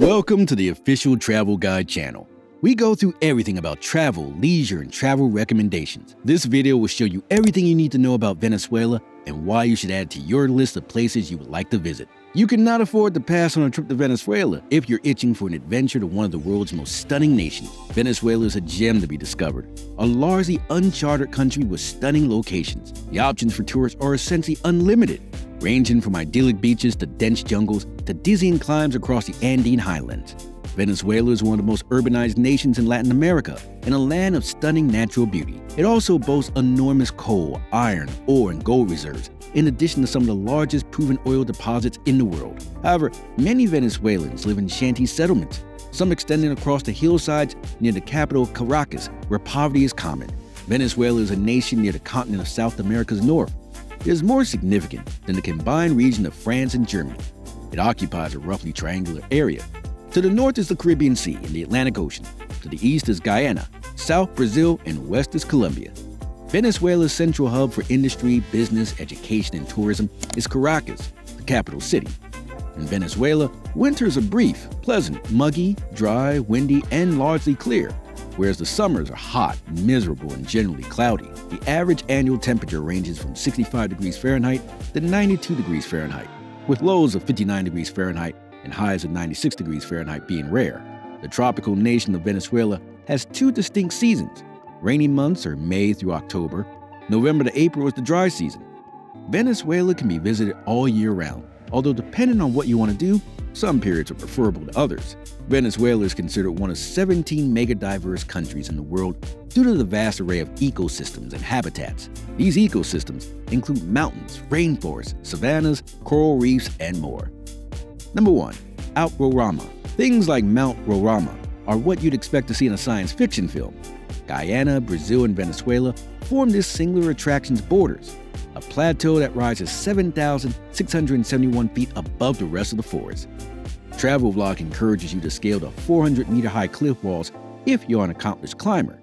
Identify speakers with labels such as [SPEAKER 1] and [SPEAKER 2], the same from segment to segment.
[SPEAKER 1] Welcome to the official Travel Guide channel. We go through everything about travel, leisure, and travel recommendations. This video will show you everything you need to know about Venezuela and why you should add to your list of places you would like to visit. You cannot afford to pass on a trip to Venezuela if you're itching for an adventure to one of the world's most stunning nations. Venezuela is a gem to be discovered, a largely uncharted country with stunning locations. The options for tourists are essentially unlimited, ranging from idyllic beaches to dense jungles to dizzying climbs across the Andean highlands. Venezuela is one of the most urbanized nations in Latin America and a land of stunning natural beauty. It also boasts enormous coal, iron, ore, and gold reserves, in addition to some of the largest proven oil deposits in the world. However, many Venezuelans live in shanty settlements, some extending across the hillsides near the capital Caracas, where poverty is common. Venezuela is a nation near the continent of South America's north. Is more significant than the combined region of France and Germany. It occupies a roughly triangular area. To the north is the Caribbean Sea and the Atlantic Ocean. To the east is Guyana, south Brazil, and west is Colombia. Venezuela's central hub for industry, business, education, and tourism is Caracas, the capital city. In Venezuela, winters are brief, pleasant, muggy, dry, windy, and largely clear, whereas the summers are hot, miserable, and generally cloudy. The average annual temperature ranges from 65 degrees Fahrenheit to 92 degrees Fahrenheit, with lows of 59 degrees Fahrenheit and highs of 96 degrees Fahrenheit being rare. The tropical nation of Venezuela has two distinct seasons. Rainy months are May through October. November to April is the dry season. Venezuela can be visited all year round, although depending on what you want to do, some periods are preferable to others. Venezuela is considered one of 17 mega-diverse countries in the world due to the vast array of ecosystems and habitats. These ecosystems include mountains, rainforests, savannas, coral reefs, and more. Number 1. Alto Roraima. Things like Mount Roraima are what you'd expect to see in a science fiction film. Guyana, Brazil, and Venezuela form this singular attraction's borders, a plateau that rises 7,671 feet above the rest of the forest. Travel Vlog encourages you to scale the 400 meter high cliff walls if you're an accomplished climber.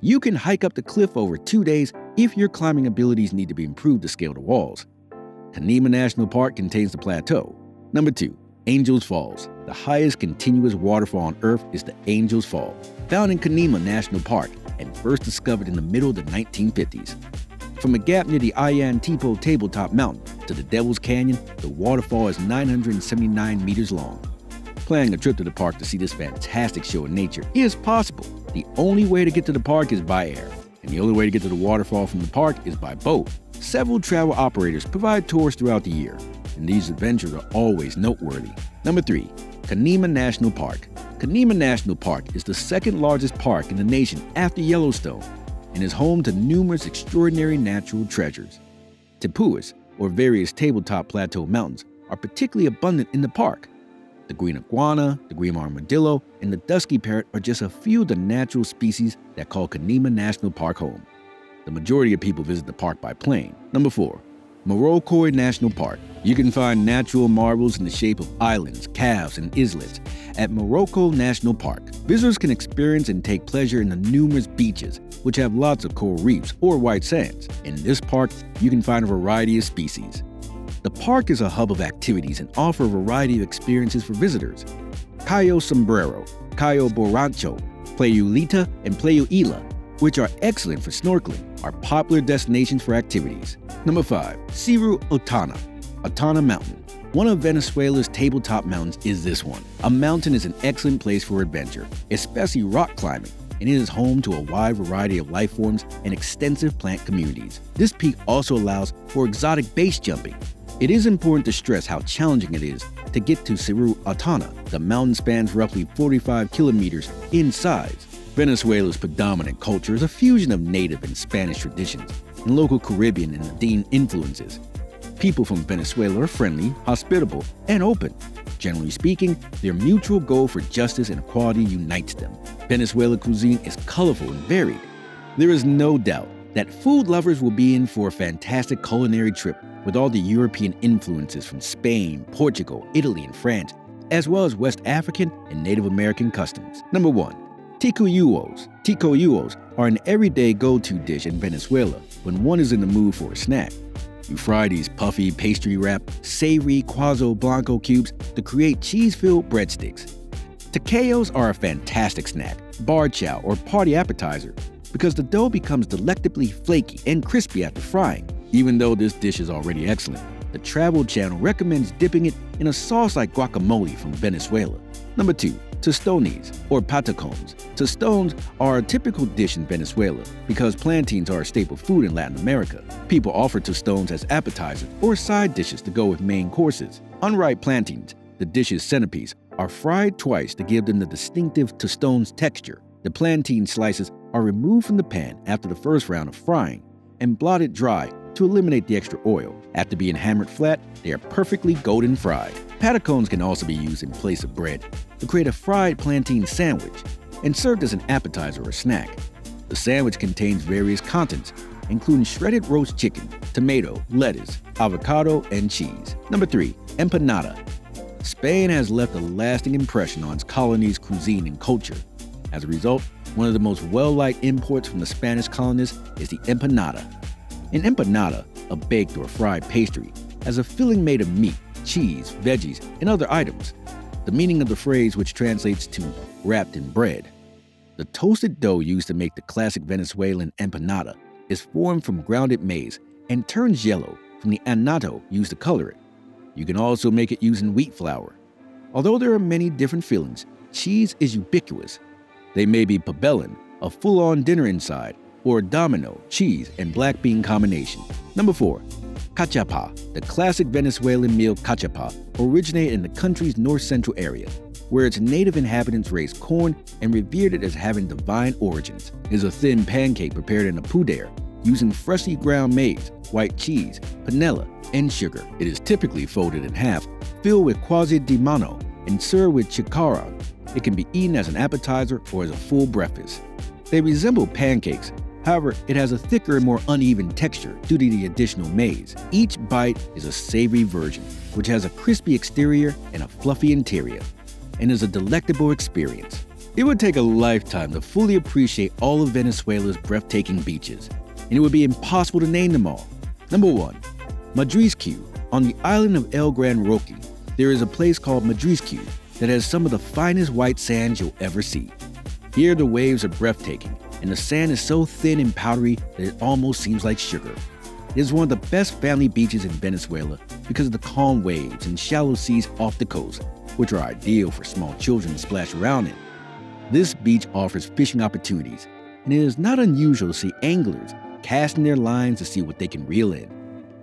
[SPEAKER 1] You can hike up the cliff over two days if your climbing abilities need to be improved to scale the walls. Canaima National Park contains the plateau. Number 2. Angels Falls. The highest continuous waterfall on Earth is the Angels Fall, found in Canaima National Park and first discovered in the middle of the 1950s. From a gap near the Ollantaytambo Tabletop Mountain to the Devil's Canyon, the waterfall is 979 meters long. Planning a trip to the park to see this fantastic show of nature is possible. The only way to get to the park is by air, and the only way to get to the waterfall from the park is by boat. Several travel operators provide tours throughout the year, and these adventures are always noteworthy. Number 3. Canaima National Park Canaima National Park is the second largest park in the nation after Yellowstone and is home to numerous extraordinary natural treasures. Tepuis, or various tabletop plateau mountains, are particularly abundant in the park. The green iguana, the green armadillo, and the dusky parrot are just a few of the natural species that call Canaima National Park home. The majority of people visit the park by plane. Number 4. Morrocoy National Park. You can find natural marvels in the shape of islands, caves, and islets at Morrocoy National Park. Visitors can experience and take pleasure in the numerous beaches, which have lots of coral reefs or white sands. In this park, you can find a variety of species. The park is a hub of activities and offer a variety of experiences for visitors. Cayo Sombrero, Cayo Borracho, Playuelita, and Playuela, which are excellent for snorkeling, are popular destinations for activities. Number 5. Cerro Autana, Autana Mountain. One of Venezuela's tabletop mountains is this one. A mountain is an excellent place for adventure, especially rock climbing, and it is home to a wide variety of life forms and extensive plant communities. This peak also allows for exotic base jumping. It is important to stress how challenging it is to get to Cerro Autana. The mountain spans roughly 45 kilometers in size. Venezuela's predominant culture is a fusion of native and Spanish traditions and local Caribbean and Andean influences. People from Venezuela are friendly, hospitable, and open. Generally speaking, their mutual goal for justice and equality unites them. Venezuela cuisine is colorful and varied. There is no doubt that food lovers will be in for a fantastic culinary trip with all the European influences from Spain, Portugal, Italy, and France, as well as West African and Native American customs. Number 1. Tequeños. Tequeños are an everyday go-to dish in Venezuela when one is in the mood for a snack. You fry these puffy, pastry-wrapped, savory Queso Blanco cubes to create cheese-filled breadsticks. Tequeños are a fantastic snack, bar chow, or party appetizer because the dough becomes delectably flaky and crispy after frying. Even though this dish is already excellent, the Travel Channel recommends dipping it in a sauce like guacamole from Venezuela. Number 2. Tostones, or patacones. Tostones are a typical dish in Venezuela because plantains are a staple food in Latin America. People offer tostones as appetizers or side dishes to go with main courses. Unripe plantains, the dish's centerpiece, are fried twice to give them the distinctive tostones texture. The plantain slices are removed from the pan after the first round of frying and blotted dry to eliminate the extra oil. After being hammered flat, they are perfectly golden fried. Patacones can also be used in place of bread to create a fried plantain sandwich and served as an appetizer or snack. The sandwich contains various contents, including shredded roast chicken, tomato, lettuce, avocado, and cheese. Number 3. Empanada. Spain has left a lasting impression on its colony's cuisine and culture. As a result, one of the most well-liked imports from the Spanish colonists is the empanada. An empanada, a baked or fried pastry, has a filling made of meat, cheese, veggies, and other items. The meaning of the phrase, which translates to wrapped in bread. The toasted dough used to make the classic Venezuelan empanada is formed from grounded maize and turns yellow from the annatto used to color it. You can also make it using wheat flour. Although there are many different fillings, cheese is ubiquitous they may be pabellón, a full-on dinner inside, or domino, cheese, and black bean combination. Number 4. Cachapa. The classic Venezuelan meal cachapa originated in the country's north-central area, where its native inhabitants raised corn and revered it as having divine origins. is a thin pancake prepared in a budare, using freshly ground maize, white cheese, panela, and sugar. It is typically folded in half, filled with queso de mano, and served with chicharron, it can be eaten as an appetizer or as a full breakfast. They resemble pancakes, however, it has a thicker and more uneven texture due to the additional maize. Each bite is a savory version, which has a crispy exterior and a fluffy interior, and is a delectable experience. It would take a lifetime to fully appreciate all of Venezuela's breathtaking beaches, and it would be impossible to name them all. Number 1. Marisquieu. On the island of El Gran Roque, there is a place called Marisquieu that has some of the finest white sands you'll ever see. Here, the waves are breathtaking, and the sand is so thin and powdery that it almost seems like sugar. It is one of the best family beaches in Venezuela because of the calm waves and shallow seas off the coast, which are ideal for small children to splash around in. This beach offers fishing opportunities, and it is not unusual to see anglers casting their lines to see what they can reel in.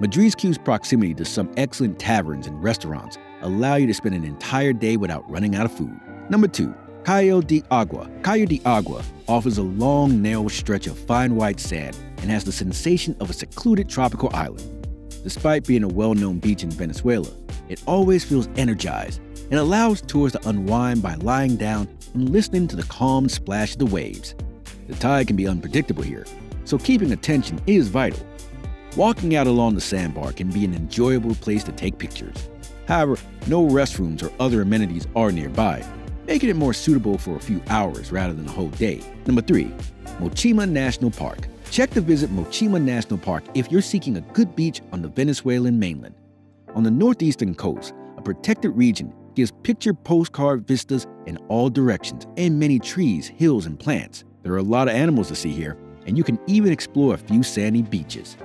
[SPEAKER 1] Marisquieu's proximity to some excellent taverns and restaurants allow you to spend an entire day without running out of food. Number 2. Cayo de Agua. Cayo de Agua offers a long, narrow stretch of fine white sand and has the sensation of a secluded tropical island. Despite being a well-known beach in Venezuela, it always feels energized and allows tourists to unwind by lying down and listening to the calm splash of the waves. The tide can be unpredictable here, so keeping attention is vital. Walking out along the sandbar can be an enjoyable place to take pictures. However, no restrooms or other amenities are nearby, making it more suitable for a few hours rather than a whole day. Number 3. Mochima National Park. Check to visit Mochima National Park if you're seeking a good beach on the Venezuelan mainland. On the northeastern coast, a protected region gives picture postcard vistas in all directions and many trees, hills, and plants. There are a lot of animals to see here, and you can even explore a few sandy beaches.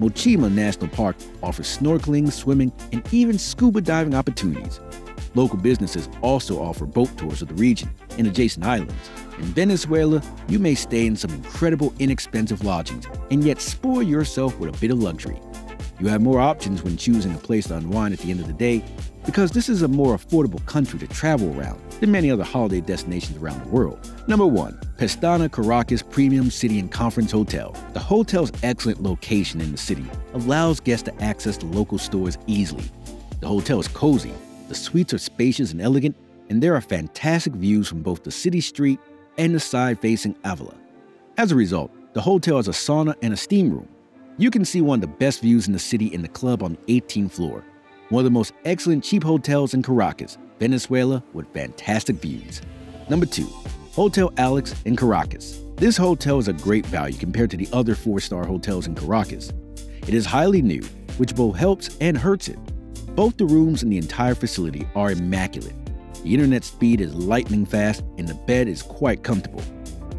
[SPEAKER 1] Mochima National Park offers snorkeling, swimming, and even scuba diving opportunities. Local businesses also offer boat tours of the region and adjacent islands. In Venezuela, you may stay in some incredible inexpensive lodgings and yet spoil yourself with a bit of luxury. You have more options when choosing a place to unwind at the end of the day because this is a more affordable country to travel around than many other holiday destinations around the world. Number 1. Pestana Caracas Premium City and Conference Hotel. The hotel's excellent location in the city allows guests to access the local stores easily. The hotel is cozy, the suites are spacious and elegant, and there are fantastic views from both the city street and the side-facing Avila. As a result, the hotel has a sauna and a steam room, you can see one of the best views in the city in the club on the 18th floor. One of the most excellent cheap hotels in Caracas, Venezuela, with fantastic views. Number 2. Hotel Alex in Caracas. This hotel is a great value compared to the other 4-star hotels in Caracas. It is highly new, which both helps and hurts it. Both the rooms and the entire facility are immaculate. The internet speed is lightning fast and the bed is quite comfortable.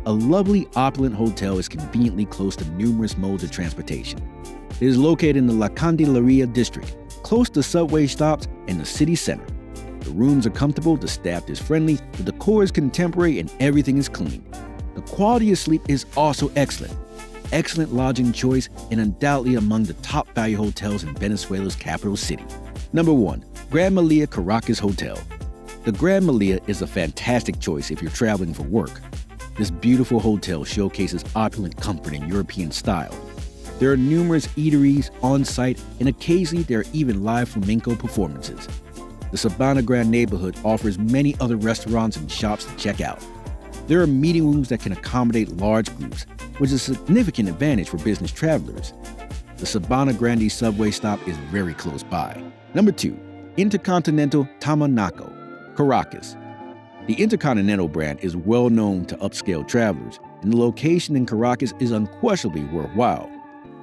[SPEAKER 1] A lovely opulent hotel is conveniently close to numerous modes of transportation. It is located in the La Candelaria district, close to subway stops and the city center. The rooms are comfortable, the staff is friendly, the decor is contemporary, and everything is clean. The quality of sleep is also excellent. Excellent lodging choice and undoubtedly among the top value hotels in Venezuela's capital city. Number 1. Grand Meliá Caracas Hotel. The Grand Meliá is a fantastic choice if you're traveling for work. This beautiful hotel showcases opulent comfort in European style. There are numerous eateries on site, and occasionally there are even live flamenco performances. The Sabana Grande neighborhood offers many other restaurants and shops to check out. There are meeting rooms that can accommodate large groups, which is a significant advantage for business travelers. The Sabana Grande subway stop is very close by. Number 2. Intercontinental Tamanaco, Caracas. The Intercontinental brand is well known to upscale travelers, and the location in Caracas is unquestionably worthwhile.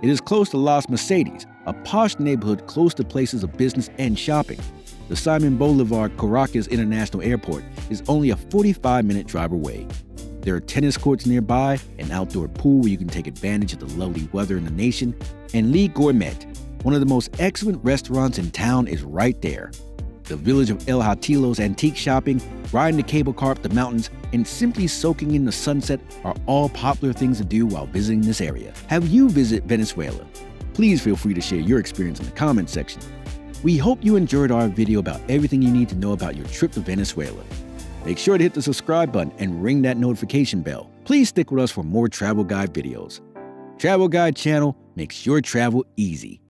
[SPEAKER 1] It is close to Las Mercedes, a posh neighborhood close to places of business and shopping. The Simon Bolivar Caracas International Airport is only a 45 minute drive away. There are tennis courts nearby, an outdoor pool where you can take advantage of the lovely weather in the nation, and Le Gourmet, one of the most excellent restaurants in town, is right there. The village of El Hatillo's antique shopping, riding the cable car up the mountains, and simply soaking in the sunset are all popular things to do while visiting this area. Have you visited Venezuela? Please feel free to share your experience in the comment section. We hope you enjoyed our video about everything you need to know about your trip to Venezuela. Make sure to hit the subscribe button and ring that notification bell. Please stick with us for more travel guide videos. Travel Guide channel makes your travel easy.